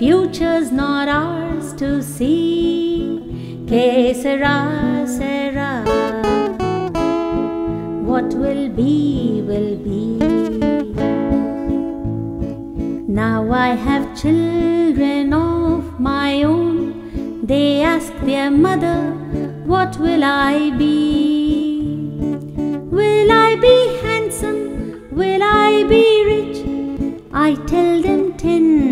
Future's not ours to see. Que sera, sera. What will be, will be. Now I have children of my own. They ask their mother, What will I be? Will I be handsome? Will I be rich? I tell them tenderly,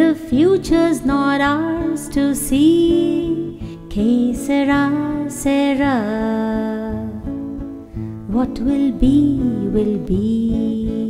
The future's not ours to see. Que sera, sera. What will be, will be.